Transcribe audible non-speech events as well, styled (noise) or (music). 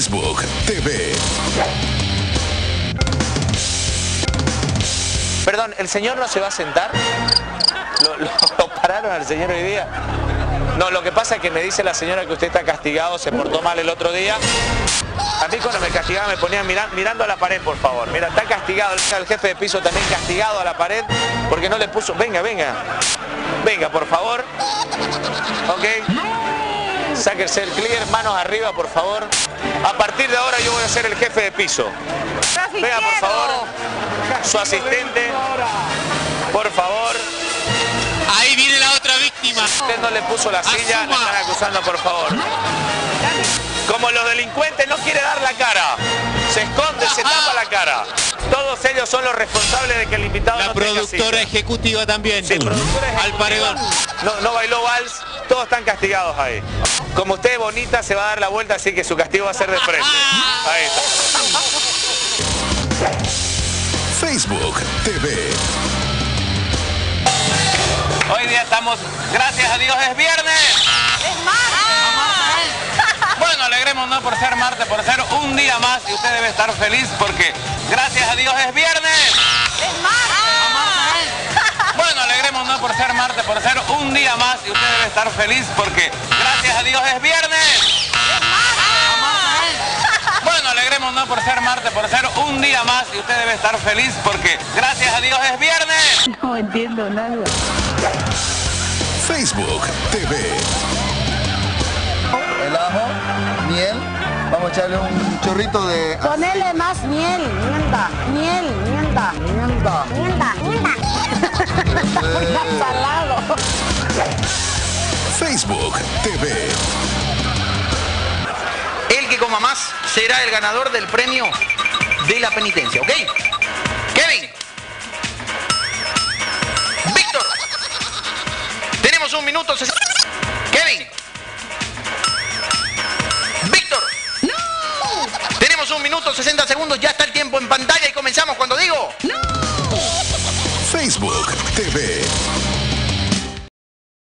Facebook TV. Perdón, ¿el señor no se va a sentar? ¿Lo, pararon al señor hoy día? No, lo que pasa es que me dice la señora que usted está castigado, se portó mal el otro día. A mí cuando me castigaba me ponían mira- mirando a la pared, por favor. Mira, está castigado, el jefe de piso también castigado a la pared porque no le puso... Venga, venga. Venga, por favor. Ok. Sáquese el clear, manos arriba, por favor. A partir de ahora yo voy a ser el jefe de piso. Venga, por favor. Su asistente. Por favor. Ahí viene la otra víctima. Usted no le puso la silla, la Asuma. están acusando, por favor. Como los delincuentes no quiere dar la cara. Se esconde, se tapa la cara. Todos ellos son los responsables de que el invitado La no tenga productora silla. ejecutiva también. Sí, productora Al ejecutiva. paredón. No, no bailó vals, todos están castigados ahí. Como usted es bonita, se va a dar la vuelta, así que su castigo va a ser de frente. Ahí está. Facebook TV. Hoy día estamos, gracias a Dios, es viernes. Bueno, alegrémonos por ser martes, por ser un día más y usted debe estar feliz porque gracias a Dios es viernes. Bueno, alegrémonos por ser martes, por ser día más y usted debe estar feliz porque gracias a Dios es viernes. Bueno, alegrémonos por ser martes, por ser un día más y usted debe estar feliz porque gracias a Dios es viernes. No entiendo nada. Facebook TV. el ajo, miel. Vamos a echarle un chorrito de Ponele más miel, mienta, miel, mienta, mienta. mienta, mienta. (laughs) Está salado. Facebook TV. El que coma más será el ganador del premio de la penitencia, ¿ok? Kevin. Víctor. Tenemos un minuto. Kevin. Víctor. Tenemos un minuto 60 segundos. Ya está el tiempo en pantalla y comenzamos cuando digo. Facebook TV.